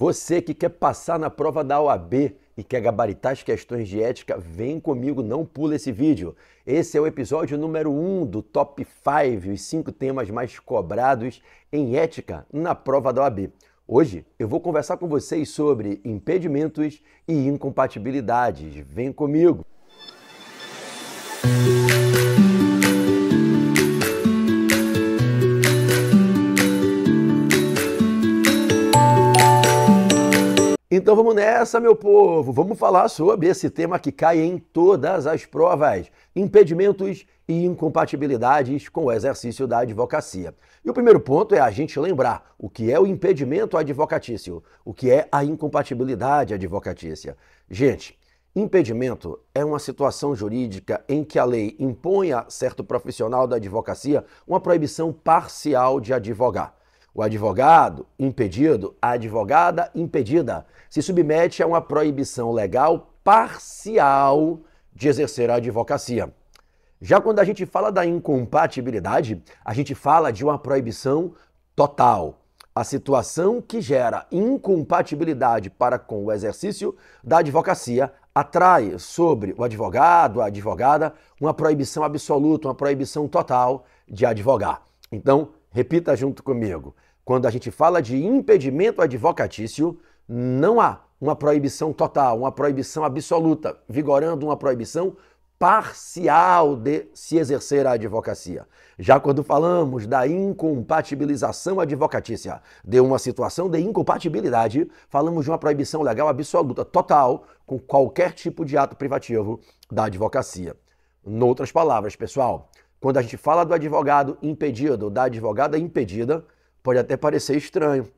Você que quer passar na prova da OAB e quer gabaritar as questões de ética, vem comigo, não pula esse vídeo. Esse é o episódio número 1 um do Top 5, os 5 temas mais cobrados em ética na prova da OAB. Hoje eu vou conversar com vocês sobre impedimentos e incompatibilidades. Vem comigo! Então vamos nessa, meu povo. Vamos falar sobre esse tema que cai em todas as provas: impedimentos e incompatibilidades com o exercício da advocacia. E o primeiro ponto é a gente lembrar o que é o impedimento advocatício, o que é a incompatibilidade advocatícia. Gente, impedimento é uma situação jurídica em que a lei impõe a certo profissional da advocacia uma proibição parcial de advogar. O advogado impedido, a advogada impedida, se submete a uma proibição legal parcial de exercer a advocacia. Já quando a gente fala da incompatibilidade, a gente fala de uma proibição total. A situação que gera incompatibilidade para com o exercício da advocacia atrai sobre o advogado, a advogada, uma proibição absoluta, uma proibição total de advogar. Então, repita junto comigo. Quando a gente fala de impedimento advocatício, não há uma proibição total, uma proibição absoluta, vigorando uma proibição parcial de se exercer a advocacia. Já quando falamos da incompatibilização advocatícia, de uma situação de incompatibilidade, falamos de uma proibição legal absoluta, total, com qualquer tipo de ato privativo da advocacia. Noutras palavras, pessoal, quando a gente fala do advogado impedido, da advogada impedida, Pode até parecer estranho,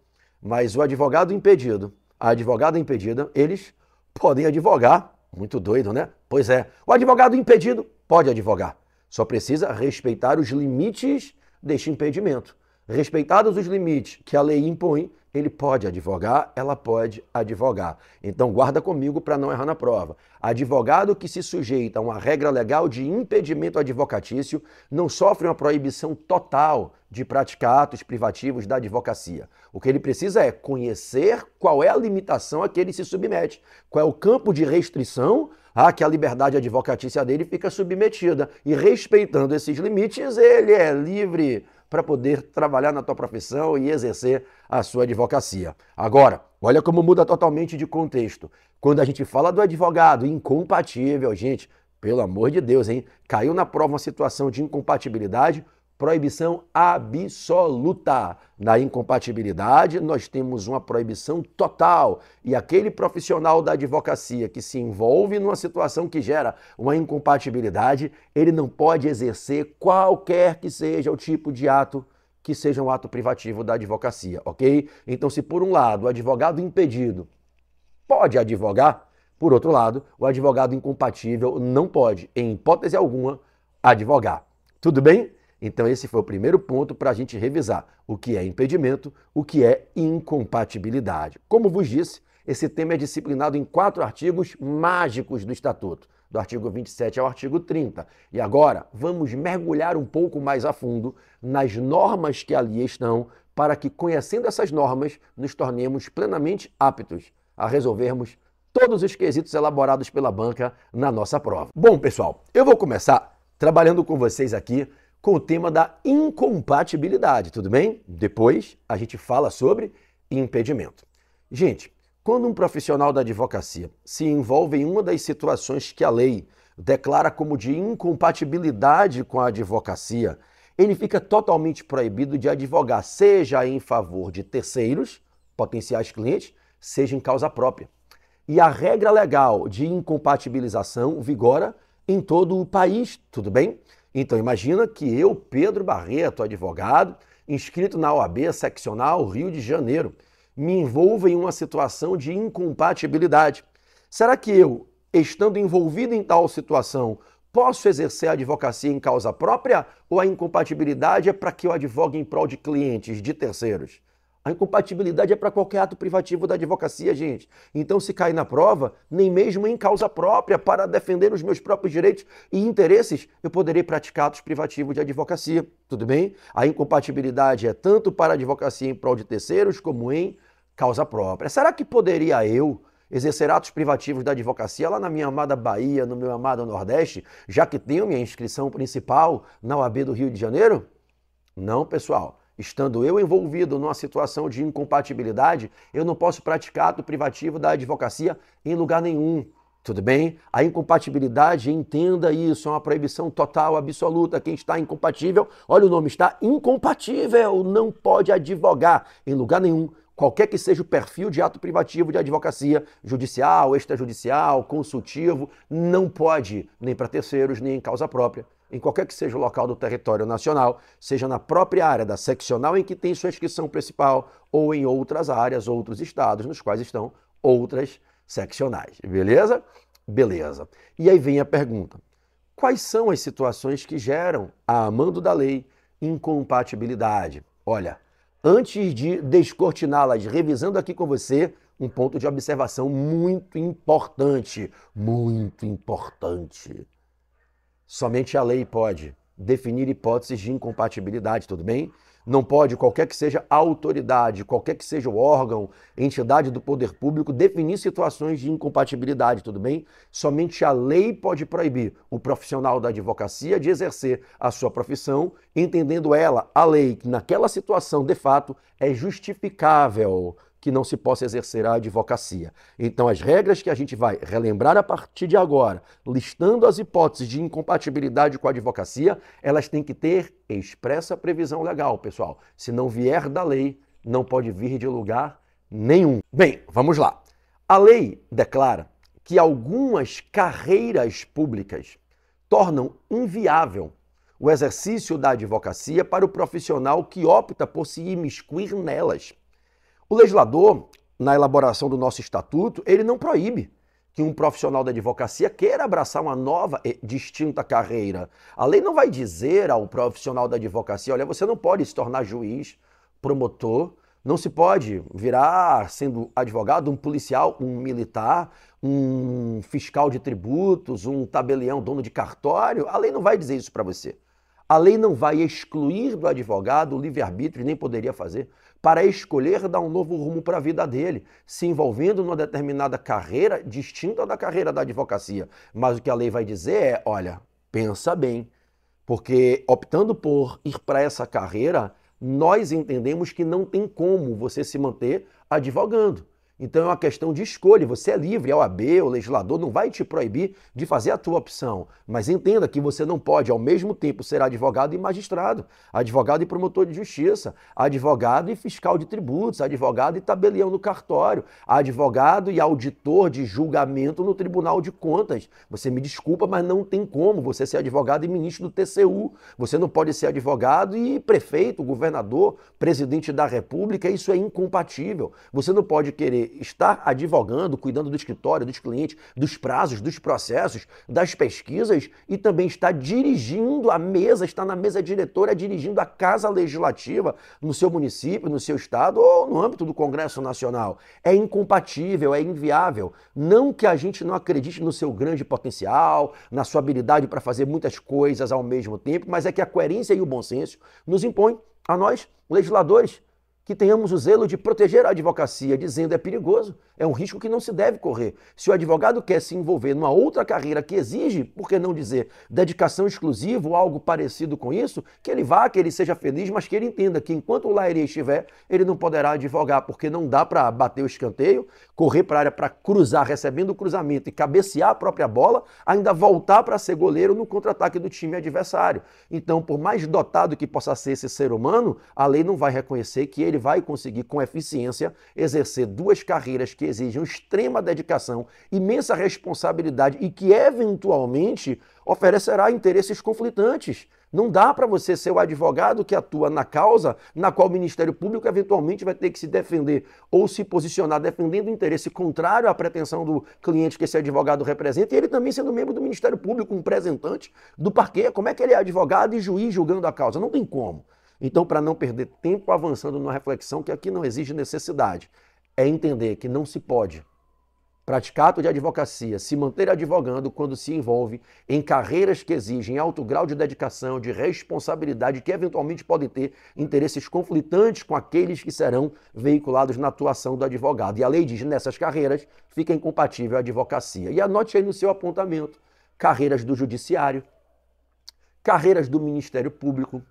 mas o advogado impedido, a advogada impedida, eles podem advogar. Muito doido, né? Pois é. O advogado impedido pode advogar. Só precisa respeitar os limites deste impedimento. Respeitados os limites que a lei impõe, ele pode advogar, ela pode advogar. Então guarda comigo para não errar na prova. Advogado que se sujeita a uma regra legal de impedimento advocatício não sofre uma proibição total de praticar atos privativos da advocacia. O que ele precisa é conhecer qual é a limitação a que ele se submete, qual é o campo de restrição a que a liberdade advocatícia dele fica submetida. E respeitando esses limites, ele é livre para poder trabalhar na tua profissão e exercer a sua advocacia. Agora, olha como muda totalmente de contexto. Quando a gente fala do advogado incompatível, gente, pelo amor de Deus, hein? Caiu na prova uma situação de incompatibilidade, proibição absoluta. Na incompatibilidade, nós temos uma proibição total. E aquele profissional da advocacia que se envolve numa situação que gera uma incompatibilidade, ele não pode exercer qualquer que seja o tipo de ato que seja um ato privativo da advocacia, ok? Então, se por um lado o advogado impedido pode advogar, por outro lado, o advogado incompatível não pode, em hipótese alguma, advogar. Tudo bem? Então, esse foi o primeiro ponto para a gente revisar o que é impedimento, o que é incompatibilidade. Como vos disse, esse tema é disciplinado em quatro artigos mágicos do Estatuto, do artigo 27 ao artigo 30. E agora vamos mergulhar um pouco mais a fundo nas normas que ali estão, para que, conhecendo essas normas, nos tornemos plenamente aptos a resolvermos todos os quesitos elaborados pela banca na nossa prova. Bom, pessoal, eu vou começar trabalhando com vocês aqui com o tema da incompatibilidade, tudo bem? Depois a gente fala sobre impedimento. Gente, quando um profissional da advocacia se envolve em uma das situações que a lei declara como de incompatibilidade com a advocacia, ele fica totalmente proibido de advogar, seja em favor de terceiros, potenciais clientes, seja em causa própria. E a regra legal de incompatibilização vigora em todo o país, tudo bem? Então imagina que eu, Pedro Barreto, advogado, inscrito na OAB seccional Rio de Janeiro, me envolva em uma situação de incompatibilidade. Será que eu, estando envolvido em tal situação, posso exercer a advocacia em causa própria ou a incompatibilidade é para que eu advogue em prol de clientes, de terceiros? A incompatibilidade é para qualquer ato privativo da advocacia, gente. Então, se cair na prova, nem mesmo em causa própria, para defender os meus próprios direitos e interesses, eu poderei praticar atos privativos de advocacia. Tudo bem? A incompatibilidade é tanto para a advocacia em prol de terceiros, como em causa própria. Será que poderia eu exercer atos privativos da advocacia lá na minha amada Bahia, no meu amado Nordeste, já que tenho minha inscrição principal na OAB do Rio de Janeiro? Não, pessoal. Estando eu envolvido numa situação de incompatibilidade, eu não posso praticar ato privativo da advocacia em lugar nenhum. Tudo bem? A incompatibilidade, entenda isso, é uma proibição total, absoluta. Quem está incompatível, olha o nome, está incompatível, não pode advogar em lugar nenhum, qualquer que seja o perfil de ato privativo de advocacia, judicial, extrajudicial, consultivo, não pode, nem para terceiros, nem em causa própria, em qualquer que seja o local do território nacional, seja na própria área da seccional em que tem sua inscrição principal, ou em outras áreas, outros estados nos quais estão outras seccionais. Beleza? Beleza. E aí vem a pergunta: quais são as situações que geram, a mando da lei, incompatibilidade? Olha, antes de descortiná-las, revisando aqui com você um ponto de observação muito importante, muito importante. Somente a lei pode definir hipóteses de incompatibilidade, tudo bem? Não pode qualquer que seja a autoridade, qualquer que seja o órgão, entidade do poder público, definir situações de incompatibilidade, tudo bem? Somente a lei pode proibir o profissional da advocacia de exercer a sua profissão, entendendo ela, a lei, que naquela situação, de fato, é justificável que não se possa exercer a advocacia. Então, as regras que a gente vai relembrar a partir de agora, listando as hipóteses de incompatibilidade com a advocacia, elas têm que ter expressa previsão legal, pessoal. Se não vier da lei, não pode vir de lugar nenhum. Bem, vamos lá. A lei declara que algumas carreiras públicas tornam inviável o exercício da advocacia para o profissional que opta por se imiscuir nelas. O legislador, na elaboração do nosso estatuto, ele não proíbe que um profissional da advocacia queira abraçar uma nova e distinta carreira. A lei não vai dizer ao profissional da advocacia, olha, você não pode se tornar juiz, promotor, não se pode virar, sendo advogado, um policial, um militar, um fiscal de tributos, um tabelião, dono de cartório. A lei não vai dizer isso para você. A lei não vai excluir do advogado o livre-arbítrio, nem poderia fazer para escolher dar um novo rumo para a vida dele, se envolvendo numa determinada carreira distinta da carreira da advocacia. Mas o que a lei vai dizer é: olha, pensa bem, porque optando por ir para essa carreira, nós entendemos que não tem como você se manter advogando. Então é uma questão de escolha. Você é livre, a OAB, o legislador não vai te proibir de fazer a tua opção. Mas entenda que você não pode, ao mesmo tempo, ser advogado e magistrado, advogado e promotor de justiça, advogado e fiscal de tributos, advogado e tabelião no cartório, advogado e auditor de julgamento no Tribunal de Contas. Você me desculpa, mas não tem como você ser advogado e ministro do TCU. Você não pode ser advogado e prefeito, governador, presidente da República. Isso é incompatível. Você não pode querer estar advogando, cuidando do escritório, dos clientes, dos prazos, dos processos, das pesquisas e também está dirigindo a mesa, está na mesa diretora, dirigindo a casa legislativa no seu município, no seu estado ou no âmbito do Congresso Nacional. É incompatível, é inviável. Não que a gente não acredite no seu grande potencial, na sua habilidade para fazer muitas coisas ao mesmo tempo, mas é que a coerência e o bom senso nos impõem a nós, legisladores, que tenhamos o zelo de proteger a advocacia, dizendo é perigoso, é um risco que não se deve correr. Se o advogado quer se envolver numa outra carreira que exige, por que não dizer, dedicação exclusiva ou algo parecido com isso, que ele vá, que ele seja feliz, mas que ele entenda que enquanto o Lairi estiver, ele não poderá advogar, porque não dá para bater o escanteio, correr para a área para cruzar, recebendo o cruzamento e cabecear a própria bola, ainda voltar para ser goleiro no contra-ataque do time adversário. Então, por mais dotado que possa ser esse ser humano, a lei não vai reconhecer que ele vai conseguir com eficiência exercer duas carreiras que exigem extrema dedicação, imensa responsabilidade e que eventualmente oferecerá interesses conflitantes. Não dá para você ser o advogado que atua na causa na qual o Ministério Público eventualmente vai ter que se defender ou se posicionar defendendo o interesse contrário à pretensão do cliente que esse advogado representa, e ele também sendo membro do Ministério Público, um representante do parquê. Como é que ele é advogado e juiz julgando a causa? Não tem como. Então, para não perder tempo avançando numa reflexão que aqui não exige necessidade, é entender que não se pode praticar ato de advocacia, se manter advogando quando se envolve em carreiras que exigem alto grau de dedicação, de responsabilidade, que eventualmente podem ter interesses conflitantes com aqueles que serão veiculados na atuação do advogado. E a lei diz nessas carreiras fica incompatível a advocacia. E anote aí no seu apontamento: carreiras do judiciário, carreiras do Ministério Público,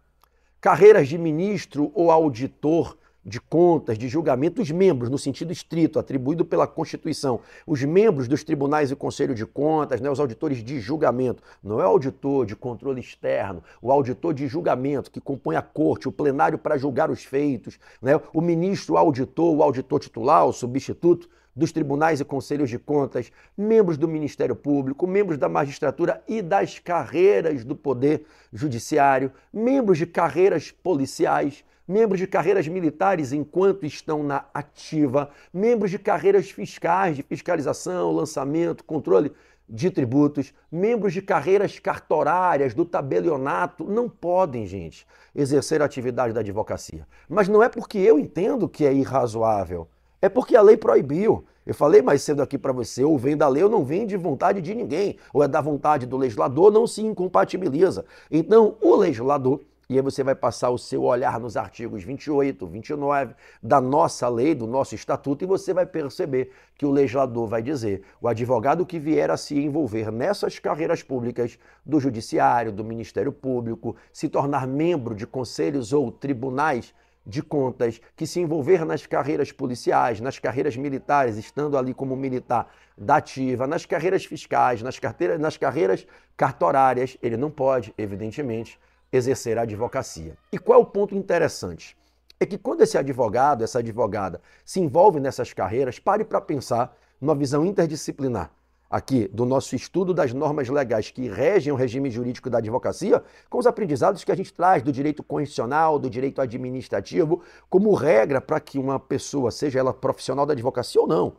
carreiras de ministro ou auditor de contas, de julgamento, os membros, no sentido estrito, atribuído pela Constituição, os membros dos tribunais e conselho de contas, né, os auditores de julgamento, não é o auditor de controle externo, o auditor de julgamento, que compõe a corte, o plenário para julgar os feitos, né, o ministro auditor, o auditor titular, o substituto, dos tribunais e conselhos de contas, membros do Ministério Público, membros da magistratura e das carreiras do Poder Judiciário, membros de carreiras policiais, membros de carreiras militares enquanto estão na ativa, membros de carreiras fiscais, de fiscalização, lançamento, controle de tributos, membros de carreiras cartorárias, do tabelionato, não podem, gente, exercer a atividade da advocacia. Mas não é porque eu entendo que é irrazoável, é porque a lei proibiu. Eu falei mais cedo aqui para você, ou vem da lei ou não vem de vontade de ninguém, ou é da vontade do legislador, não se incompatibiliza. Então, o legislador e aí você vai passar o seu olhar nos artigos 28, 29 da nossa lei, do nosso estatuto, e você vai perceber que o legislador vai dizer: o advogado que vier a se envolver nessas carreiras públicas do judiciário, do Ministério Público, se tornar membro de conselhos ou tribunais de contas, que se envolver nas carreiras policiais, nas carreiras militares, estando ali como militar da ativa, nas carreiras fiscais, nas, carteiras, nas carreiras cartorárias, ele não pode, evidentemente, exercer a advocacia. E qual é o ponto interessante? É que quando esse advogado, essa advogada se envolve nessas carreiras, pare para pensar numa visão interdisciplinar aqui do nosso estudo das normas legais que regem o regime jurídico da advocacia, com os aprendizados que a gente traz do direito constitucional, do direito administrativo, como regra para que uma pessoa, seja ela profissional da advocacia ou não,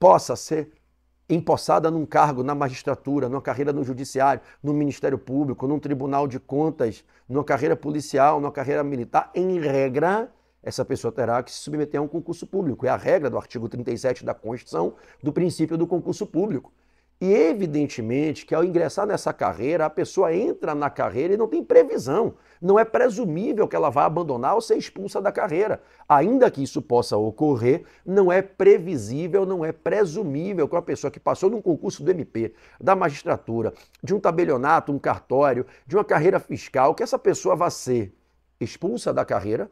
possa ser empossada num cargo na magistratura, numa carreira no judiciário, no Ministério Público, num tribunal de contas, numa carreira policial, numa carreira militar, em regra, essa pessoa terá que se submeter a um concurso público. É a regra do artigo 37 da Constituição do princípio do concurso público. E evidentemente que ao ingressar nessa carreira, a pessoa entra na carreira e não tem previsão. Não é presumível que ela vá abandonar ou ser expulsa da carreira. Ainda que isso possa ocorrer, não é previsível, não é presumível que uma pessoa que passou num concurso do MP, da magistratura, de um tabelionato, um cartório, de uma carreira fiscal, que essa pessoa vá ser expulsa da carreira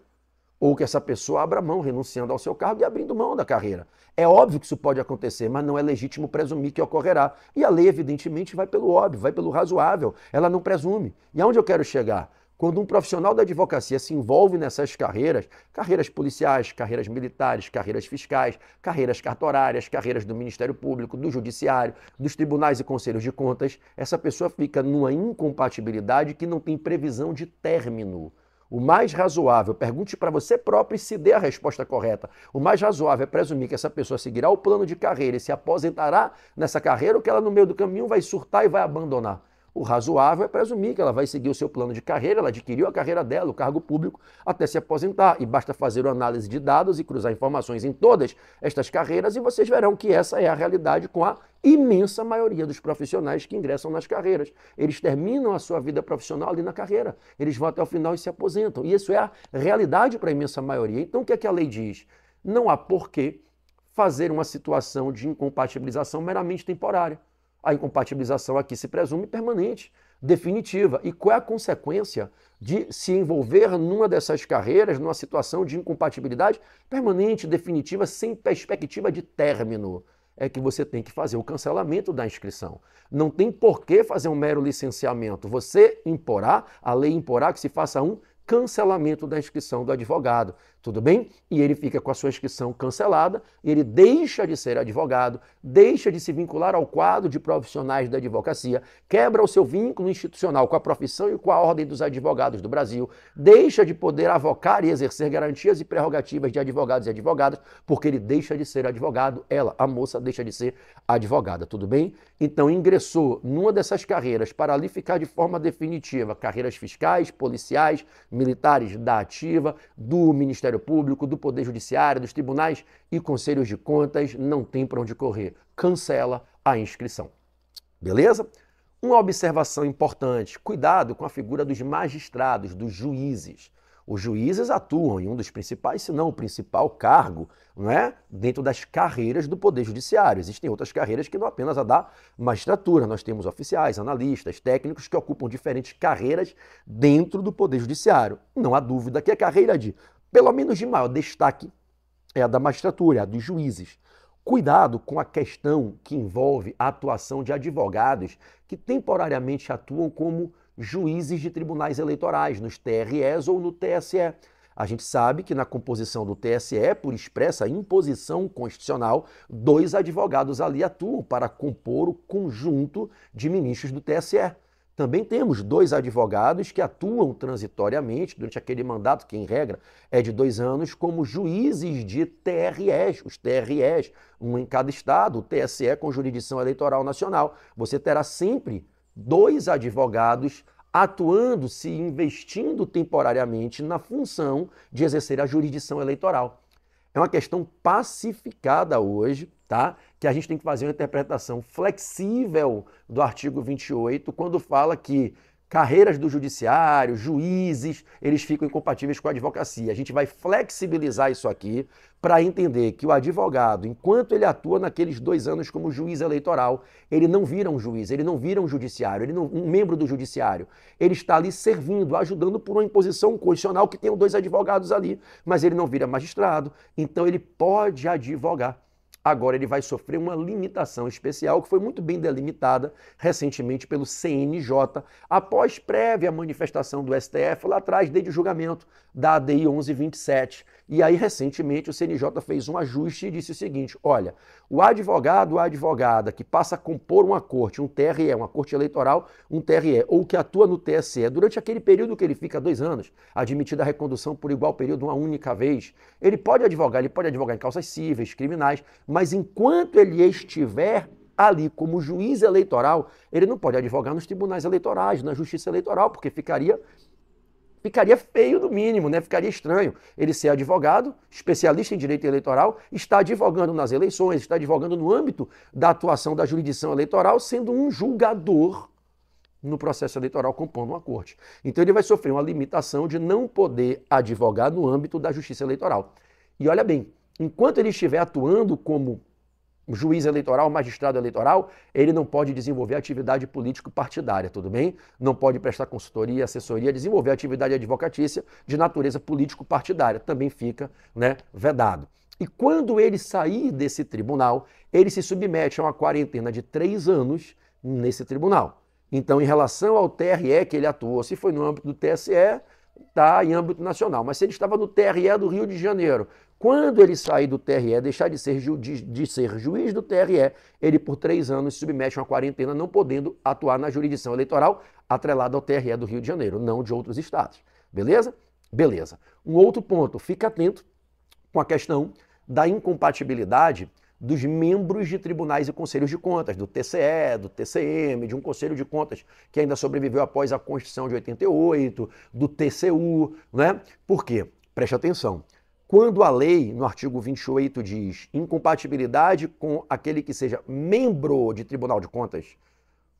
ou que essa pessoa abra mão, renunciando ao seu cargo e abrindo mão da carreira. É óbvio que isso pode acontecer, mas não é legítimo presumir que ocorrerá. E a lei, evidentemente, vai pelo óbvio, vai pelo razoável, ela não presume. E aonde eu quero chegar? Quando um profissional da advocacia se envolve nessas carreiras, carreiras policiais, carreiras militares, carreiras fiscais, carreiras cartorárias, carreiras do Ministério Público, do Judiciário, dos tribunais e conselhos de contas, essa pessoa fica numa incompatibilidade que não tem previsão de término. O mais razoável, pergunte para você próprio e se dê a resposta correta. O mais razoável é presumir que essa pessoa seguirá o plano de carreira e se aposentará nessa carreira ou que ela no meio do caminho vai surtar e vai abandonar. O razoável é presumir que ela vai seguir o seu plano de carreira, ela adquiriu a carreira dela, o cargo público, até se aposentar. E basta fazer uma análise de dados e cruzar informações em todas estas carreiras e vocês verão que essa é a realidade com a imensa maioria dos profissionais que ingressam nas carreiras. Eles terminam a sua vida profissional ali na carreira, eles vão até o final e se aposentam. E isso é a realidade para a imensa maioria. Então o que é que a lei diz? Não há porquê fazer uma situação de incompatibilização meramente temporária a incompatibilização aqui se presume permanente, definitiva. E qual é a consequência de se envolver numa dessas carreiras, numa situação de incompatibilidade permanente, definitiva, sem perspectiva de término? É que você tem que fazer o cancelamento da inscrição. Não tem por que fazer um mero licenciamento. Você imporá, a lei imporá que se faça um cancelamento da inscrição do advogado. Tudo bem? E ele fica com a sua inscrição cancelada, ele deixa de ser advogado, deixa de se vincular ao quadro de profissionais da advocacia, quebra o seu vínculo institucional com a profissão e com a ordem dos advogados do Brasil, deixa de poder avocar e exercer garantias e prerrogativas de advogados e advogadas, porque ele deixa de ser advogado, ela, a moça, deixa de ser advogada. Tudo bem? Então ingressou numa dessas carreiras para ali ficar de forma definitiva, carreiras fiscais, policiais, militares da ativa, do Ministério Ministério Público, do Poder Judiciário, dos tribunais e conselhos de contas, não tem para onde correr. Cancela a inscrição. Beleza? Uma observação importante: cuidado com a figura dos magistrados, dos juízes. Os juízes atuam em um dos principais, se não o principal cargo, não é? dentro das carreiras do Poder Judiciário. Existem outras carreiras que não apenas a da magistratura. Nós temos oficiais, analistas, técnicos que ocupam diferentes carreiras dentro do Poder Judiciário. Não há dúvida que a carreira de, pelo menos de maior destaque, é a da magistratura, a dos juízes. Cuidado com a questão que envolve a atuação de advogados que temporariamente atuam como juízes de tribunais eleitorais, nos TREs ou no TSE. A gente sabe que na composição do TSE, por expressa imposição constitucional, dois advogados ali atuam para compor o conjunto de ministros do TSE. Também temos dois advogados que atuam transitoriamente durante aquele mandato, que em regra é de dois anos, como juízes de TREs, os TREs, um em cada estado, o TSE com jurisdição eleitoral nacional. Você terá sempre dois advogados atuando, se investindo temporariamente na função de exercer a jurisdição eleitoral. É uma questão pacificada hoje, tá? Que a gente tem que fazer uma interpretação flexível do artigo 28 quando fala que carreiras do judiciário, juízes, eles ficam incompatíveis com a advocacia. A gente vai flexibilizar isso aqui para entender que o advogado, enquanto ele atua naqueles dois anos como juiz eleitoral, ele não vira um juiz, ele não vira um judiciário, ele não, um membro do judiciário. Ele está ali servindo, ajudando por uma imposição constitucional que tem dois advogados ali, mas ele não vira magistrado, então ele pode advogar. Agora ele vai sofrer uma limitação especial que foi muito bem delimitada recentemente pelo CNJ, após prévia manifestação do STF lá atrás, desde o julgamento da ADI 1127. E aí, recentemente, o CNJ fez um ajuste e disse o seguinte: olha, o advogado ou a advogada que passa a compor uma corte, um TRE, uma corte eleitoral, um TRE, ou que atua no TSE, durante aquele período que ele fica dois anos, admitida a recondução por igual período uma única vez, ele pode advogar, ele pode advogar em causas cíveis, criminais, mas enquanto ele estiver ali como juiz eleitoral, ele não pode advogar nos tribunais eleitorais, na justiça eleitoral, porque ficaria ficaria feio no mínimo, né? Ficaria estranho ele ser advogado, especialista em direito eleitoral, está advogando nas eleições, está advogando no âmbito da atuação da jurisdição eleitoral, sendo um julgador no processo eleitoral compondo uma corte. Então ele vai sofrer uma limitação de não poder advogar no âmbito da justiça eleitoral. E olha bem, enquanto ele estiver atuando como juiz eleitoral, magistrado eleitoral, ele não pode desenvolver atividade político-partidária, tudo bem? Não pode prestar consultoria, assessoria, desenvolver atividade advocatícia de natureza político-partidária, também fica né, vedado. E quando ele sair desse tribunal, ele se submete a uma quarentena de três anos nesse tribunal. Então, em relação ao TRE que ele atuou, se foi no âmbito do TSE, está em âmbito nacional. Mas se ele estava no TRE do Rio de Janeiro, quando ele sair do TRE, deixar de ser, ju, de, de ser juiz do TRE, ele por três anos se submete a uma quarentena, não podendo atuar na jurisdição eleitoral atrelada ao TRE do Rio de Janeiro, não de outros estados. Beleza? Beleza. Um outro ponto, fica atento com a questão da incompatibilidade dos membros de tribunais e conselhos de contas, do TCE, do TCM, de um conselho de contas que ainda sobreviveu após a Constituição de 88, do TCU, né? Por quê? Preste atenção. Quando a lei, no artigo 28, diz incompatibilidade com aquele que seja membro de Tribunal de Contas,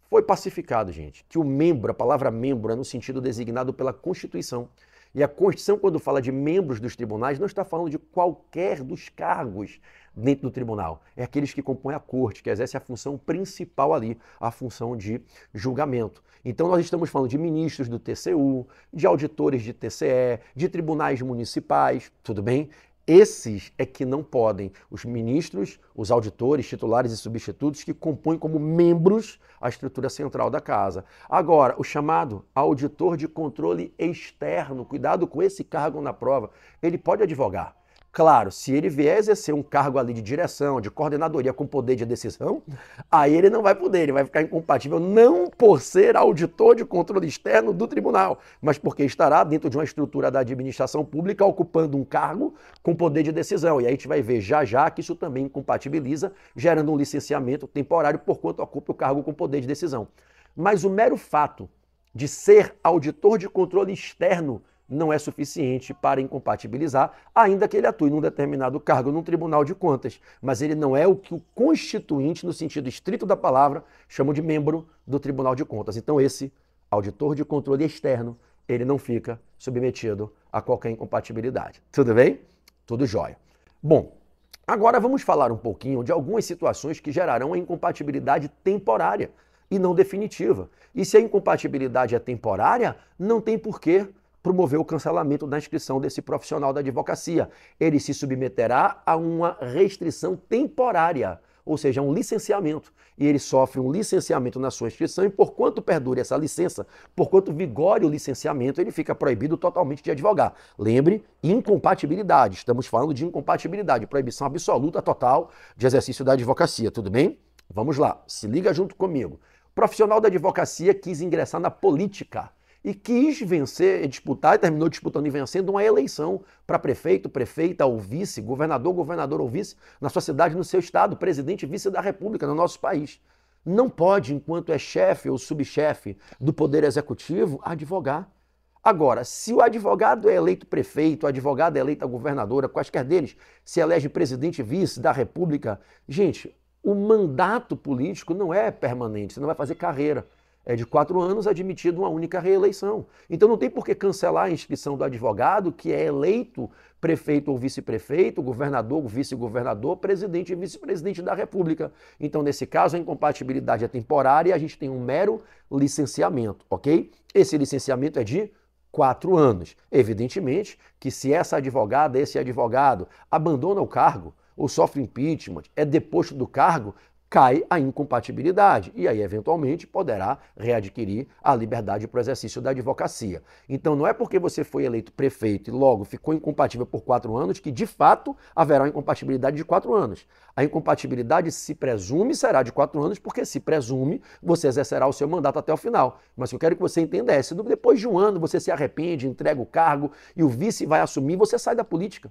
foi pacificado, gente, que o membro, a palavra membro, é no sentido designado pela Constituição. E a Constituição, quando fala de membros dos tribunais, não está falando de qualquer dos cargos dentro do tribunal. É aqueles que compõem a corte, que exercem a função principal ali, a função de julgamento. Então nós estamos falando de ministros do TCU, de auditores de TCE, de tribunais municipais, tudo bem? Esses é que não podem, os ministros, os auditores, titulares e substitutos que compõem como membros a estrutura central da casa. Agora, o chamado auditor de controle externo, cuidado com esse cargo na prova, ele pode advogar. Claro, se ele vier exercer um cargo ali de direção, de coordenadoria com poder de decisão, aí ele não vai poder, ele vai ficar incompatível não por ser auditor de controle externo do tribunal, mas porque estará dentro de uma estrutura da administração pública ocupando um cargo com poder de decisão. E aí a gente vai ver já já que isso também incompatibiliza, gerando um licenciamento temporário por quanto ocupa o cargo com poder de decisão. Mas o mero fato de ser auditor de controle externo não é suficiente para incompatibilizar, ainda que ele atue num determinado cargo num tribunal de contas. Mas ele não é o que o constituinte, no sentido estrito da palavra, chama de membro do Tribunal de Contas. Então, esse auditor de controle externo, ele não fica submetido a qualquer incompatibilidade. Tudo bem? Tudo jóia. Bom, agora vamos falar um pouquinho de algumas situações que gerarão a incompatibilidade temporária e não definitiva. E se a incompatibilidade é temporária, não tem porquê promover o cancelamento da inscrição desse profissional da advocacia. Ele se submeterá a uma restrição temporária, ou seja, um licenciamento. E ele sofre um licenciamento na sua inscrição, e por quanto perdure essa licença, por quanto vigore o licenciamento, ele fica proibido totalmente de advogar. Lembre, incompatibilidade. Estamos falando de incompatibilidade, proibição absoluta, total de exercício da advocacia, tudo bem? Vamos lá, se liga junto comigo profissional da advocacia quis ingressar na política e quis vencer, disputar, e terminou disputando e vencendo uma eleição para prefeito, prefeita ou vice, governador, governador ou vice, na sua cidade, no seu estado, presidente vice da República, no nosso país. Não pode, enquanto é chefe ou subchefe do Poder Executivo, advogar. Agora, se o advogado é eleito prefeito, o advogado é eleito governadora, quaisquer deles, se elege presidente e vice da República, gente, o mandato político não é permanente, você não vai fazer carreira. É de quatro anos admitido uma única reeleição. Então não tem por que cancelar a inscrição do advogado que é eleito prefeito ou vice-prefeito, governador, vice-governador, presidente e vice-presidente da República. Então, nesse caso, a incompatibilidade é temporária e a gente tem um mero licenciamento, ok? Esse licenciamento é de quatro anos. Evidentemente que se essa advogada, esse advogado, abandona o cargo, ou sofre impeachment, é deposto do cargo, cai a incompatibilidade e aí, eventualmente, poderá readquirir a liberdade para o exercício da advocacia. Então, não é porque você foi eleito prefeito e logo ficou incompatível por quatro anos que, de fato, haverá incompatibilidade de quatro anos. A incompatibilidade se presume será de quatro anos, porque se presume você exercerá o seu mandato até o final. Mas eu quero que você entenda é: se depois de um ano você se arrepende, entrega o cargo e o vice vai assumir, você sai da política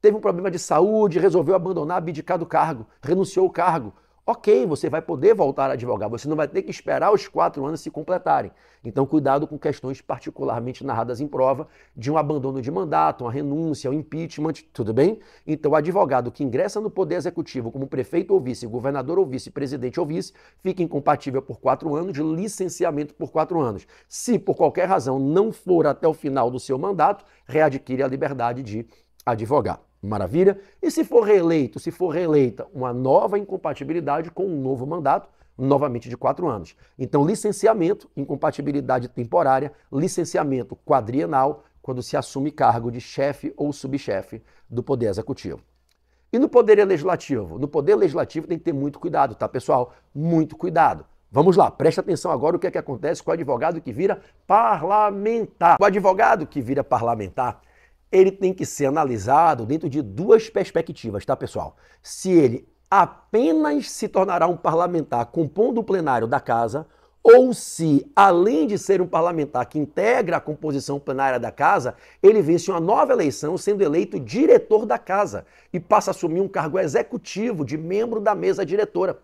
teve um problema de saúde, resolveu abandonar, abdicar do cargo, renunciou ao cargo. Ok, você vai poder voltar a advogar, você não vai ter que esperar os quatro anos se completarem. Então, cuidado com questões particularmente narradas em prova de um abandono de mandato, uma renúncia, um impeachment, tudo bem? Então, o advogado que ingressa no Poder Executivo como prefeito ou vice, governador ou vice, presidente ou vice, fica incompatível por quatro anos, de licenciamento por quatro anos. Se, por qualquer razão, não for até o final do seu mandato, readquire a liberdade de advogar. Maravilha? E se for reeleito, se for reeleita, uma nova incompatibilidade com um novo mandato, novamente de quatro anos. Então, licenciamento, incompatibilidade temporária, licenciamento quadrienal, quando se assume cargo de chefe ou subchefe do Poder Executivo. E no Poder Legislativo? No Poder Legislativo tem que ter muito cuidado, tá, pessoal? Muito cuidado. Vamos lá, preste atenção agora o que é que acontece com o advogado que vira parlamentar. O advogado que vira parlamentar, ele tem que ser analisado dentro de duas perspectivas, tá, pessoal? Se ele apenas se tornará um parlamentar compondo o plenário da casa, ou se, além de ser um parlamentar que integra a composição plenária da casa, ele vence uma nova eleição sendo eleito diretor da casa e passa a assumir um cargo executivo de membro da mesa diretora.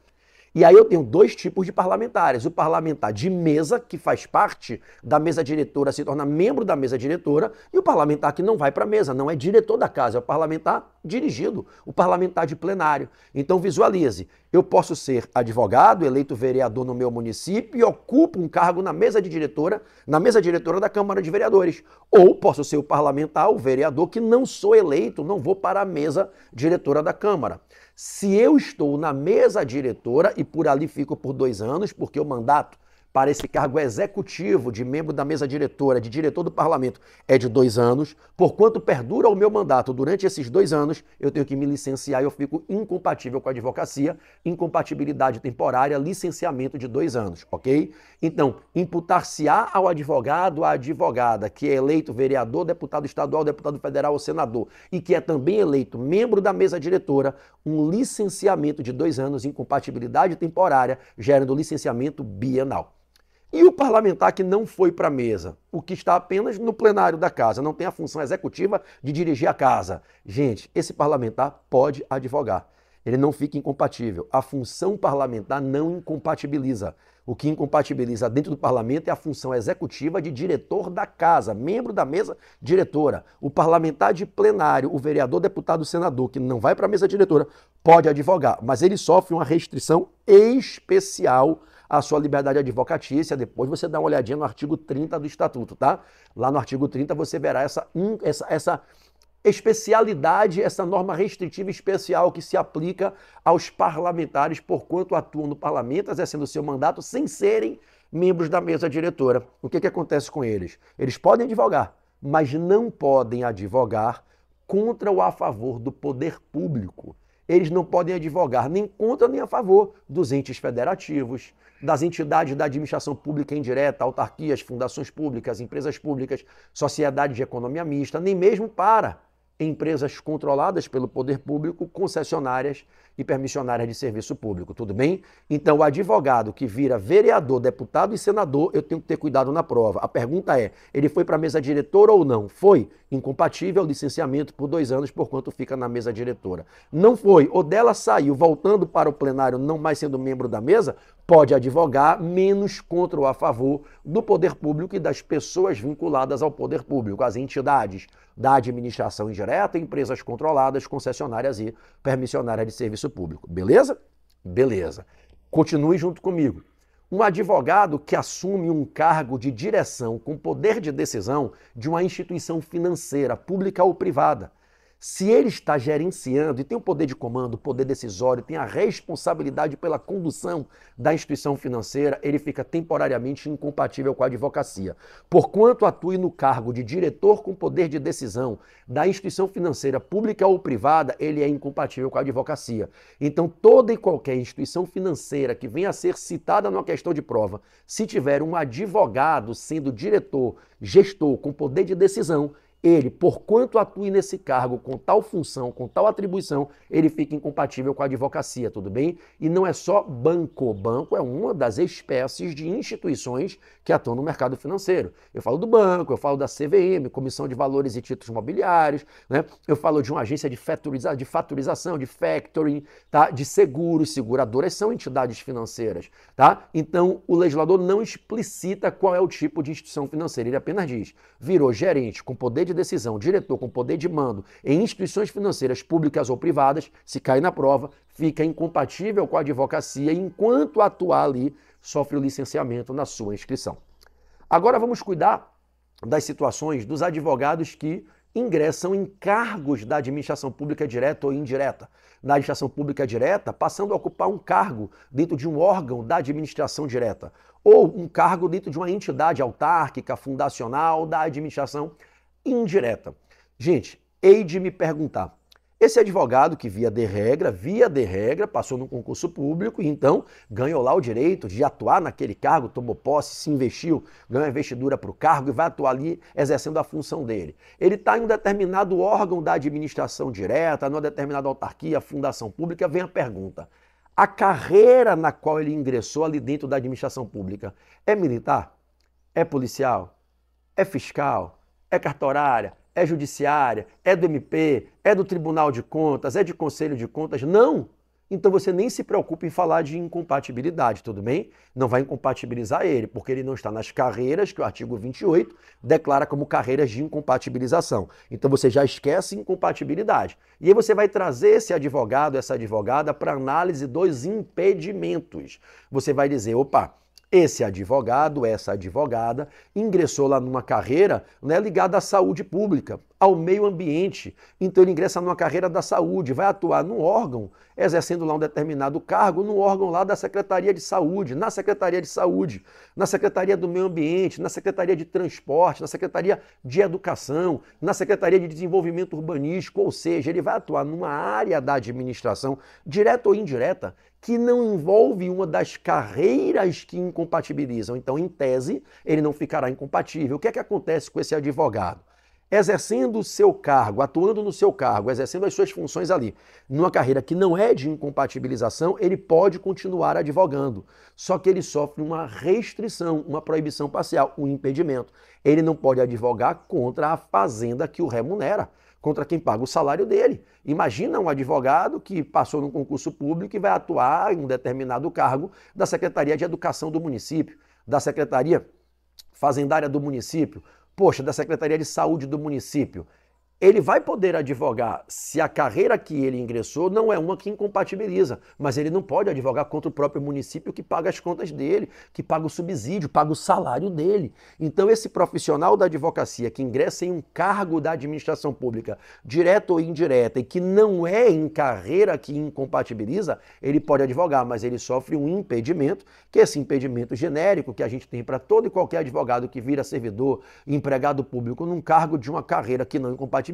E aí eu tenho dois tipos de parlamentares. O parlamentar de mesa, que faz parte da mesa diretora, se torna membro da mesa diretora, e o parlamentar que não vai para a mesa, não é diretor da casa, é o parlamentar dirigido, o parlamentar de plenário. Então visualize, eu posso ser advogado, eleito vereador no meu município e ocupo um cargo na mesa de diretora, na mesa diretora da Câmara de Vereadores. Ou posso ser o parlamentar, o vereador que não sou eleito, não vou para a mesa diretora da Câmara. Se eu estou na mesa diretora e por ali fico por dois anos, porque o mandato para esse cargo executivo de membro da mesa diretora, de diretor do parlamento, é de dois anos. Porquanto perdura o meu mandato durante esses dois anos, eu tenho que me licenciar e eu fico incompatível com a advocacia, incompatibilidade temporária, licenciamento de dois anos, ok? Então, imputar-se-á ao advogado, à advogada, que é eleito vereador, deputado estadual, deputado federal ou senador, e que é também eleito membro da mesa diretora, um licenciamento de dois anos, incompatibilidade temporária, gerando licenciamento bienal. E o parlamentar que não foi para a mesa, o que está apenas no plenário da casa, não tem a função executiva de dirigir a casa. Gente, esse parlamentar pode advogar. ele não fica incompatível. A função parlamentar não incompatibiliza. O que incompatibiliza dentro do parlamento é a função executiva de diretor da casa, membro da mesa diretora. O parlamentar de plenário, o vereador, deputado, senador, que não vai para a mesa diretora, pode advogar, mas ele sofre uma restrição especial à sua liberdade advocatícia. Depois você dá uma olhadinha no artigo 30 do Estatuto, tá? Lá no artigo 30 você verá essa, essa, essa especialidade, essa norma restritiva especial que se aplica aos parlamentares por quanto atuam no parlamento, exercendo seu mandato sem serem membros da mesa diretora. O que, que acontece com eles? Eles podem advogar, mas não podem advogar contra ou a favor do poder público. Eles não podem advogar nem contra nem a favor dos entes federativos, das entidades da administração pública indireta, autarquias, fundações públicas, empresas públicas, sociedade de economia mista, nem mesmo para empresas controladas pelo poder público, concessionárias e permissionárias de serviço público, tudo bem? Então, o advogado que vira vereador, deputado e senador, eu tenho que ter cuidado na prova. A pergunta é: ele foi para a mesa diretora ou não? Foi incompatível licenciamento por dois anos, por quanto fica na mesa diretora. Não foi, ou dela saiu, voltando para o plenário, não mais sendo membro da mesa, pode advogar menos contra ou a favor do poder público e das pessoas vinculadas ao poder público, as entidades da administração indireta, empresas controladas, concessionárias e permissionárias de serviço público. Beleza? Beleza. Continue junto comigo. Um advogado que assume um cargo de direção com poder de decisão de uma instituição financeira, pública ou privada, se ele está gerenciando e tem o poder de comando, o poder decisório, tem a responsabilidade pela condução da instituição financeira, ele fica temporariamente incompatível com a advocacia. Porquanto atue no cargo de diretor com poder de decisão da instituição financeira pública ou privada, ele é incompatível com a advocacia. Então, toda e qualquer instituição financeira que venha a ser citada numa questão de prova, se tiver um advogado sendo diretor, gestor com poder de decisão, ele, por quanto atue nesse cargo com tal função, com tal atribuição, ele fica incompatível com a advocacia, tudo bem? E não é só banco. Banco é uma das espécies de instituições que atuam no mercado financeiro. Eu falo do banco, eu falo da CVM, Comissão de Valores e Títulos Mobiliários, né? eu falo de uma agência de, faturiza de faturização, de factoring, tá? de seguros, seguradoras são entidades financeiras. Tá? Então, o legislador não explicita qual é o tipo de instituição financeira, ele apenas diz, virou gerente com poder de decisão, diretor com poder de mando em instituições financeiras públicas ou privadas, se cai na prova, fica incompatível com a advocacia e, enquanto atuar ali, sofre o licenciamento na sua inscrição. Agora vamos cuidar das situações dos advogados que ingressam em cargos da administração pública direta ou indireta. Na administração pública direta, passando a ocupar um cargo dentro de um órgão da administração direta, ou um cargo dentro de uma entidade autárquica, fundacional da administração indireta. Gente, hei de me perguntar. Esse advogado que via de regra, via de regra, passou no concurso público e então ganhou lá o direito de atuar naquele cargo, tomou posse, se investiu, ganhou a investidura para o cargo e vai atuar ali exercendo a função dele. Ele está em um determinado órgão da administração direta, numa determinada autarquia, fundação pública, vem a pergunta. A carreira na qual ele ingressou ali dentro da administração pública é militar? É policial? É fiscal? É cartorária, é judiciária, é do MP, é do Tribunal de Contas, é de Conselho de Contas. Não! Então você nem se preocupe em falar de incompatibilidade, tudo bem? Não vai incompatibilizar ele, porque ele não está nas carreiras que o artigo 28 declara como carreiras de incompatibilização. Então você já esquece incompatibilidade. E aí você vai trazer esse advogado, essa advogada para análise dos impedimentos. Você vai dizer, opa, esse advogado, essa advogada, ingressou lá numa carreira né, ligada à saúde pública, ao meio ambiente. Então ele ingressa numa carreira da saúde, vai atuar num órgão, exercendo lá um determinado cargo, no órgão lá da Secretaria de Saúde, na Secretaria de Saúde, na Secretaria do Meio Ambiente, na Secretaria de Transporte, na Secretaria de Educação, na Secretaria de Desenvolvimento Urbanístico, ou seja, ele vai atuar numa área da administração, direta ou indireta, que não envolve uma das carreiras que incompatibilizam. Então, em tese, ele não ficará incompatível. O que é que acontece com esse advogado? exercendo o seu cargo, atuando no seu cargo, exercendo as suas funções ali, numa carreira que não é de incompatibilização, ele pode continuar advogando. Só que ele sofre uma restrição, uma proibição parcial, um impedimento. Ele não pode advogar contra a fazenda que o remunera contra quem paga o salário dele. Imagina um advogado que passou num concurso público e vai atuar em um determinado cargo da Secretaria de Educação do município, da Secretaria Fazendária do município, poxa, da Secretaria de Saúde do município ele vai poder advogar se a carreira que ele ingressou não é uma que incompatibiliza, mas ele não pode advogar contra o próprio município que paga as contas dele, que paga o subsídio, paga o salário dele. Então, esse profissional da advocacia que ingressa em um cargo da administração pública, direta ou indireta, e que não é em carreira que incompatibiliza, ele pode advogar, mas ele sofre um impedimento, que é esse impedimento genérico que a gente tem para todo e qualquer advogado que vira servidor, empregado público num cargo de uma carreira que não incompatibiliza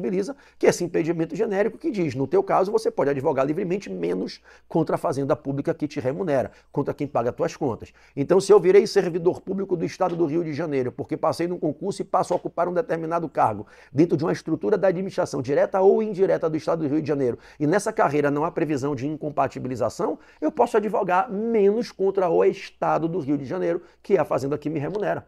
que é esse impedimento genérico que diz, no teu caso, você pode advogar livremente menos contra a fazenda pública que te remunera, contra quem paga as tuas contas. Então, se eu virei servidor público do Estado do Rio de Janeiro, porque passei num concurso e passo a ocupar um determinado cargo dentro de uma estrutura da administração direta ou indireta do Estado do Rio de Janeiro, e nessa carreira não há previsão de incompatibilização, eu posso advogar menos contra o Estado do Rio de Janeiro, que é a fazenda que me remunera.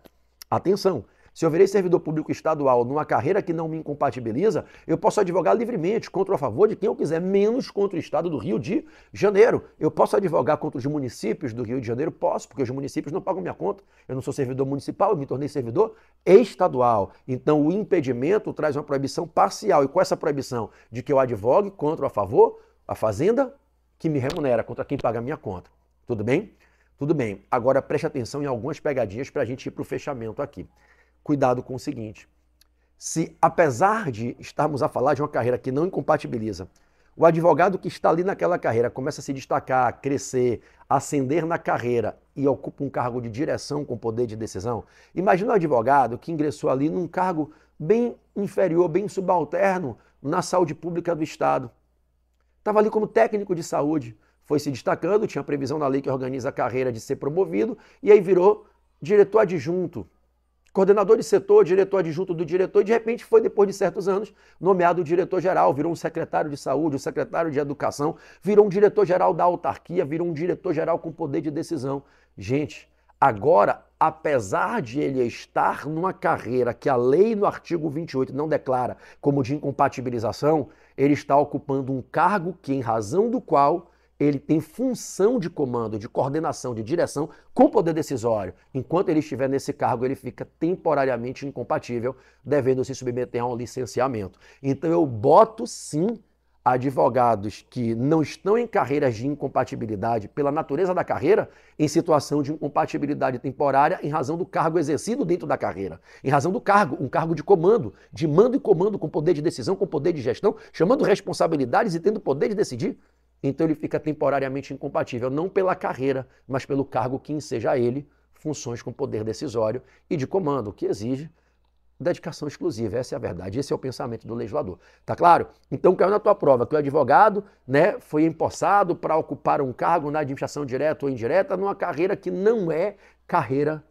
Atenção, se eu virei servidor público estadual numa carreira que não me incompatibiliza, eu posso advogar livremente contra ou a favor de quem eu quiser, menos contra o estado do Rio de Janeiro. Eu posso advogar contra os municípios do Rio de Janeiro? Posso, porque os municípios não pagam minha conta. Eu não sou servidor municipal, eu me tornei servidor estadual. Então o impedimento traz uma proibição parcial. E com essa proibição de que eu advogue contra ou a favor, a fazenda que me remunera contra quem paga minha conta. Tudo bem? Tudo bem. Agora preste atenção em algumas pegadinhas para a gente ir para o fechamento aqui cuidado com o seguinte: se apesar de estarmos a falar de uma carreira que não incompatibiliza, o advogado que está ali naquela carreira começa a se destacar, crescer, ascender na carreira e ocupa um cargo de direção com poder de decisão. Imagina um advogado que ingressou ali num cargo bem inferior, bem subalterno na saúde pública do Estado. Estava ali como técnico de saúde, foi se destacando, tinha previsão na lei que organiza a carreira de ser promovido, e aí virou diretor adjunto, coordenador de setor, diretor adjunto do diretor, e de repente foi, depois de certos anos, nomeado diretor-geral, virou um secretário de saúde, um secretário de educação, virou um diretor-geral da autarquia, virou um diretor-geral com poder de decisão. Gente, agora, apesar de ele estar numa carreira que a lei no artigo 28 não declara como de incompatibilização, ele está ocupando um cargo que, em razão do qual ele tem função de comando, de coordenação, de direção com poder decisório. Enquanto ele estiver nesse cargo, ele fica temporariamente incompatível, devendo se submeter a um licenciamento. Então eu boto sim advogados que não estão em carreiras de incompatibilidade pela natureza da carreira em situação de incompatibilidade temporária em razão do cargo exercido dentro da carreira, em razão do cargo, um cargo de comando, de mando e comando com poder de decisão, com poder de gestão, chamando responsabilidades e tendo poder de decidir então ele fica temporariamente incompatível, não pela carreira, mas pelo cargo que enseja ele funções com poder decisório e de comando, que exige dedicação exclusiva. Essa é a verdade, esse é o pensamento do legislador. Tá claro? Então caiu na tua prova que o advogado né, foi empossado para ocupar um cargo na administração direta ou indireta numa carreira que não é carreira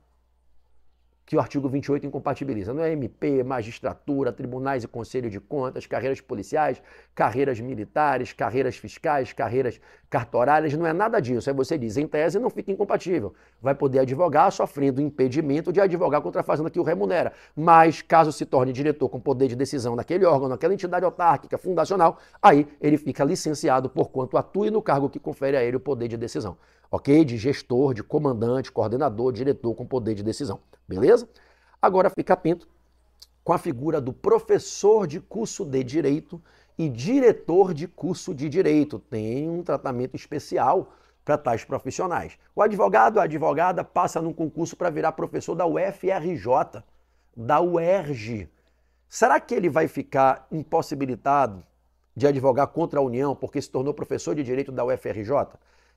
que o artigo 28 incompatibiliza. Não é MP, magistratura, tribunais e conselho de contas, carreiras policiais, carreiras militares, carreiras fiscais, carreiras cartorárias, não é nada disso. Aí você diz, em tese não fica incompatível. Vai poder advogar sofrendo impedimento de advogar contra a fazenda que o remunera. Mas caso se torne diretor com poder de decisão naquele órgão, naquela entidade autárquica, fundacional, aí ele fica licenciado por quanto atue no cargo que confere a ele o poder de decisão ok? De gestor, de comandante, coordenador, diretor com poder de decisão, beleza? Agora fica atento com a figura do professor de curso de direito e diretor de curso de direito. Tem um tratamento especial para tais profissionais. O advogado, a advogada passa num concurso para virar professor da UFRJ, da UERJ. Será que ele vai ficar impossibilitado de advogar contra a União porque se tornou professor de direito da UFRJ?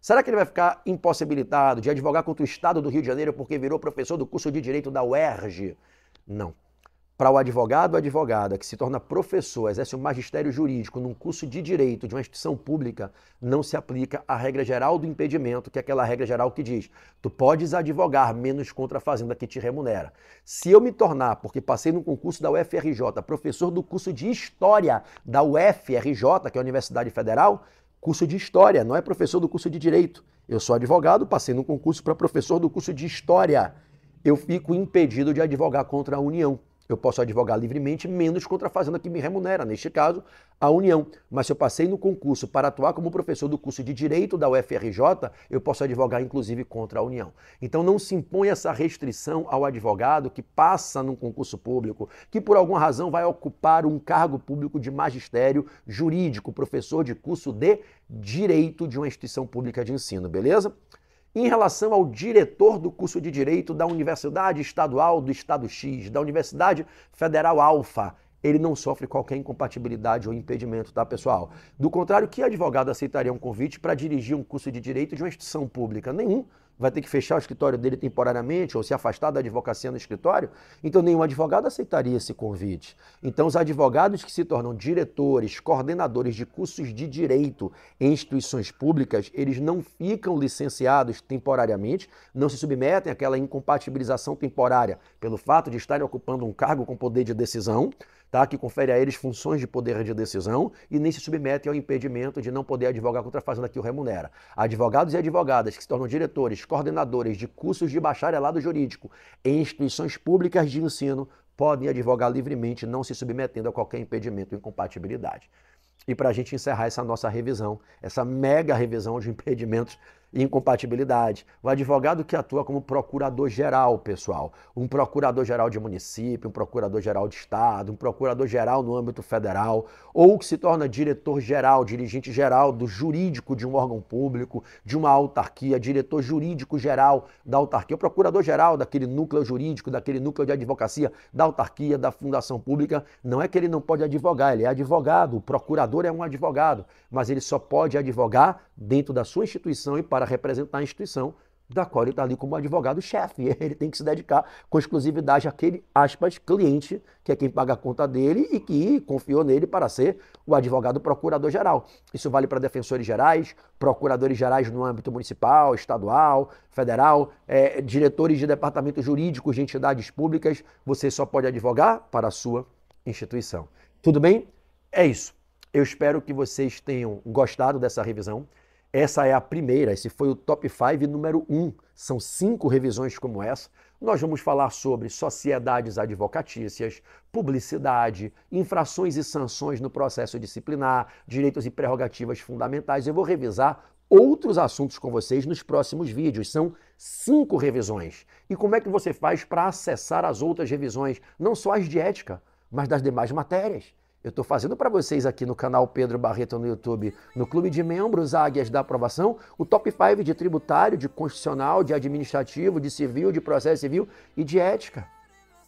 Será que ele vai ficar impossibilitado de advogar contra o Estado do Rio de Janeiro porque virou professor do curso de Direito da UERJ? Não. Para o advogado ou advogada que se torna professor, exerce um magistério jurídico num curso de direito de uma instituição pública, não se aplica a regra geral do impedimento, que é aquela regra geral que diz: tu podes advogar menos contra a fazenda que te remunera. Se eu me tornar, porque passei no concurso da UFRJ, professor do curso de História da UFRJ, que é a Universidade Federal, curso de História, não é professor do curso de Direito. Eu sou advogado, passei no concurso para professor do curso de História. Eu fico impedido de advogar contra a União. Eu posso advogar livremente, menos contra a fazenda que me remunera, neste caso, a União. Mas se eu passei no concurso para atuar como professor do curso de Direito da UFRJ, eu posso advogar inclusive contra a União. Então não se impõe essa restrição ao advogado que passa num concurso público, que por alguma razão vai ocupar um cargo público de magistério jurídico, professor de curso de Direito de uma instituição pública de ensino, beleza? Em relação ao diretor do curso de Direito da Universidade Estadual do Estado X, da Universidade Federal Alfa, ele não sofre qualquer incompatibilidade ou impedimento, tá, pessoal? Do contrário, que advogado aceitaria um convite para dirigir um curso de direito de uma instituição pública? Nenhum vai ter que fechar o escritório dele temporariamente ou se afastar da advocacia no escritório, então nenhum advogado aceitaria esse convite. Então, os advogados que se tornam diretores, coordenadores de cursos de direito em instituições públicas, eles não ficam licenciados temporariamente, não se submetem àquela incompatibilização temporária pelo fato de estarem ocupando um cargo com poder de decisão tá? que confere a eles funções de poder de decisão e nem se submetem ao impedimento de não poder advogar contra a fazenda que o remunera. Advogados e advogadas que se tornam diretores, coordenadores de cursos de bacharelado jurídico em instituições públicas de ensino podem advogar livremente, não se submetendo a qualquer impedimento ou incompatibilidade. E para a gente encerrar essa nossa revisão, essa mega revisão de impedimentos incompatibilidade. O advogado que atua como procurador-geral, pessoal, um procurador-geral de município, um procurador-geral de estado, um procurador-geral no âmbito federal, ou que se torna diretor-geral, dirigente-geral do jurídico de um órgão público, de uma autarquia, diretor jurídico-geral da autarquia, o procurador-geral daquele núcleo jurídico, daquele núcleo de advocacia da autarquia, da fundação pública, não é que ele não pode advogar, ele é advogado, o procurador é um advogado, mas ele só pode advogar dentro da sua instituição e para representar a instituição da qual ele está ali como advogado-chefe. Ele tem que se dedicar com exclusividade àquele, aspas, cliente, que é quem paga a conta dele e que confiou nele para ser o advogado procurador-geral. Isso vale para defensores gerais, procuradores gerais no âmbito municipal, estadual, federal, é, diretores de departamentos jurídicos de entidades públicas. Você só pode advogar para a sua instituição. Tudo bem? É isso. Eu espero que vocês tenham gostado dessa revisão. Essa é a primeira, esse foi o top 5 número 1. São cinco revisões como essa. Nós vamos falar sobre sociedades advocatícias, publicidade, infrações e sanções no processo disciplinar, direitos e prerrogativas fundamentais. Eu vou revisar outros assuntos com vocês nos próximos vídeos. São cinco revisões. E como é que você faz para acessar as outras revisões, não só as de ética, mas das demais matérias? Eu estou fazendo para vocês aqui no canal Pedro Barreto no YouTube, no Clube de Membros Águias da Aprovação, o top 5 de tributário, de constitucional, de administrativo, de civil, de processo civil e de ética.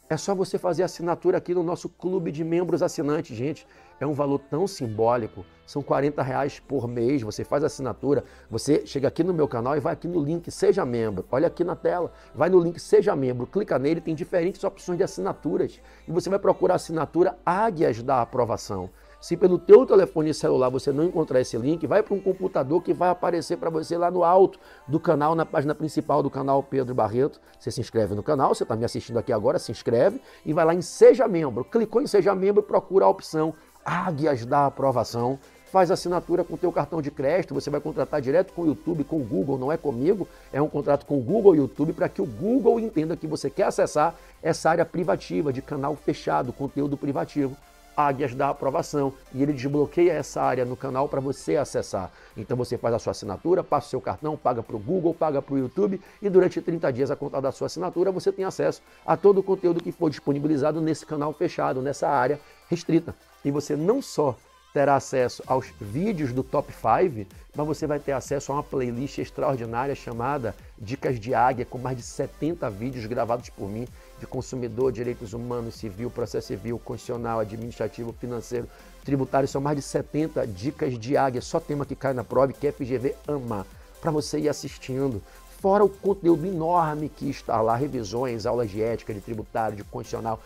É só você fazer assinatura aqui no nosso clube de membros assinantes, gente. É um valor tão simbólico. São 40 reais por mês. Você faz assinatura. Você chega aqui no meu canal e vai aqui no link Seja Membro. Olha aqui na tela. Vai no link Seja Membro. Clica nele. Tem diferentes opções de assinaturas. E você vai procurar a assinatura Águias da Aprovação. Se pelo teu telefone celular você não encontrar esse link, vai para um computador que vai aparecer para você lá no alto do canal, na página principal do canal Pedro Barreto. Você se inscreve no canal, você está me assistindo aqui agora, se inscreve e vai lá em Seja Membro. Clicou em Seja Membro, procura a opção Águias da Aprovação. Faz assinatura com o teu cartão de crédito, você vai contratar direto com o YouTube, com o Google, não é comigo, é um contrato com o Google e YouTube para que o Google entenda que você quer acessar essa área privativa de canal fechado, conteúdo privativo águias da aprovação e ele desbloqueia essa área no canal para você acessar. Então você faz a sua assinatura, passa o seu cartão, paga para o Google, paga para o YouTube e durante 30 dias a conta da sua assinatura você tem acesso a todo o conteúdo que for disponibilizado nesse canal fechado, nessa área restrita. E você não só terá acesso aos vídeos do Top 5, mas você vai ter acesso a uma playlist extraordinária chamada Dicas de Águia, com mais de 70 vídeos gravados por mim de consumidor, direitos humanos, civil, processo civil, constitucional, administrativo, financeiro, tributário. São mais de 70 dicas de águia, só tema que cai na prova que a FGV ama, para você ir assistindo. Fora o conteúdo enorme que está lá, revisões, aulas de ética, de tributário, de constitucional,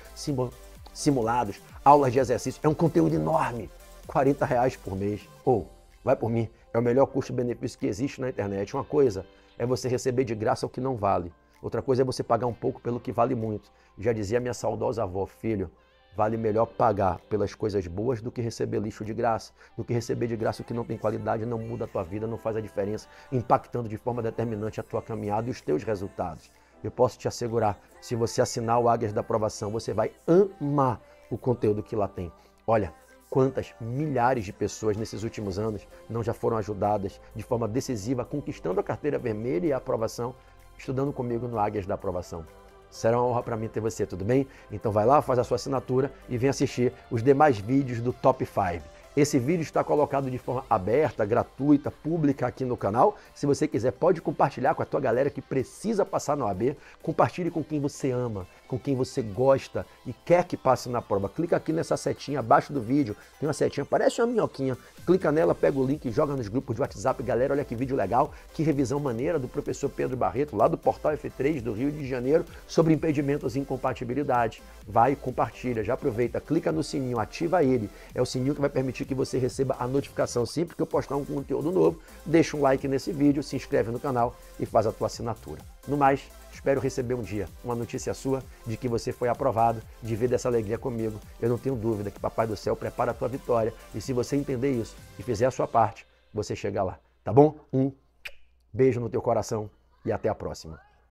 simulados, aulas de exercício. É um conteúdo enorme. 40 reais por mês. Ou, vai por mim, é o melhor custo-benefício que existe na internet. Uma coisa é você receber de graça o que não vale. Outra coisa é você pagar um pouco pelo que vale muito. Já dizia minha saudosa avó, filho, vale melhor pagar pelas coisas boas do que receber lixo de graça. Do que receber de graça o que não tem qualidade, não muda a tua vida, não faz a diferença, impactando de forma determinante a tua caminhada e os teus resultados. Eu posso te assegurar, se você assinar o Águias da Aprovação, você vai amar o conteúdo que lá tem. Olha, quantas milhares de pessoas nesses últimos anos não já foram ajudadas de forma decisiva, conquistando a carteira vermelha e a aprovação, estudando comigo no Águias da Aprovação. Será uma honra para mim ter você, tudo bem? Então vai lá, faz a sua assinatura e vem assistir os demais vídeos do Top 5. Esse vídeo está colocado de forma aberta, gratuita, pública aqui no canal. Se você quiser, pode compartilhar com a tua galera que precisa passar no AB. Compartilhe com quem você ama, com quem você gosta e quer que passe na prova. Clica aqui nessa setinha abaixo do vídeo. Tem uma setinha, parece uma minhoquinha. Clica nela, pega o link joga nos grupos de WhatsApp. Galera, olha que vídeo legal, que revisão maneira do professor Pedro Barreto, lá do Portal F3 do Rio de Janeiro, sobre impedimentos e incompatibilidades. Vai, compartilha, já aproveita, clica no sininho, ativa ele. É o sininho que vai permitir que você receba a notificação sempre que eu postar um conteúdo novo. Deixa um like nesse vídeo, se inscreve no canal e faz a tua assinatura. No mais, espero receber um dia uma notícia sua de que você foi aprovado, de ver dessa alegria comigo. Eu não tenho dúvida que Papai do Céu prepara a tua vitória e se você entender isso e fizer a sua parte, você chega lá. Tá bom? Um beijo no teu coração e até a próxima.